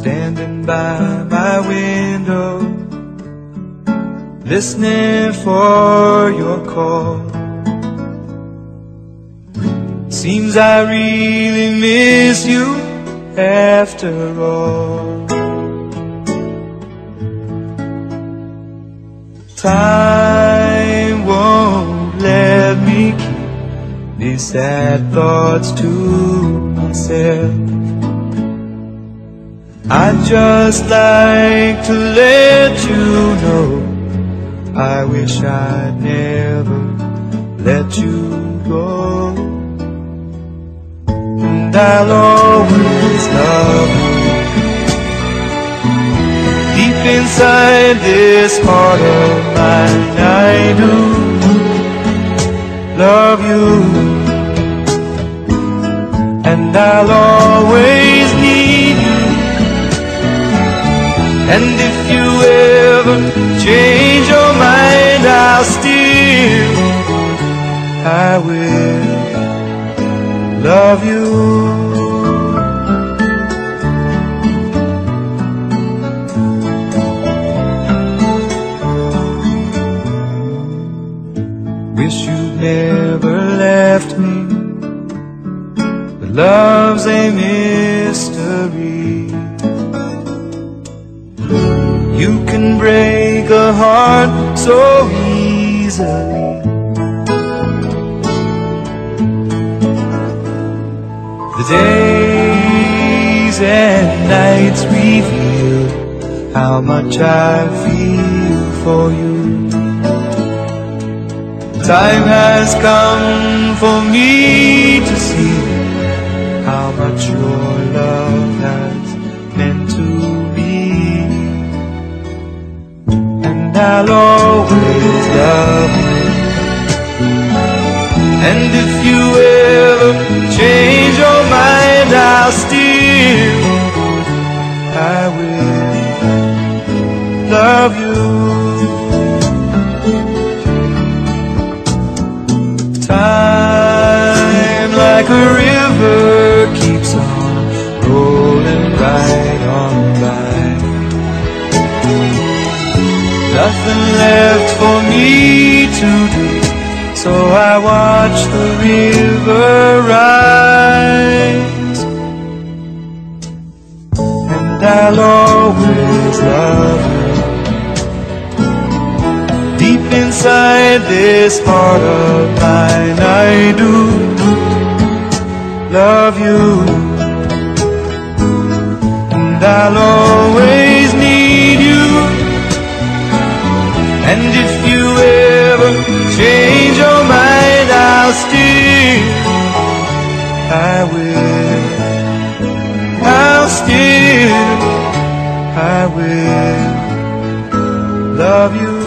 standing by my window, listening for your call. Seems I really miss you after all. Time won't let me keep these sad thoughts to myself. I'd just like to let you know I wish I'd never let you go. And I'll always love you. Deep inside this heart of mine I do love you. And I'll always and if you ever change your mind, I'll still, I will love you. Wish you'd never left me, but love's a mystery. You can break a heart so easily. The days and nights reveal how much I feel for you. Time has come for me to see how much your I'll always love you. And if you ever change your mind, I'll still, I will love you. Time like a river Nothing left for me to do, so I watch the river rise. And I'll always love you. Deep inside this heart of mine, I do love you. And I'll still, I will love you.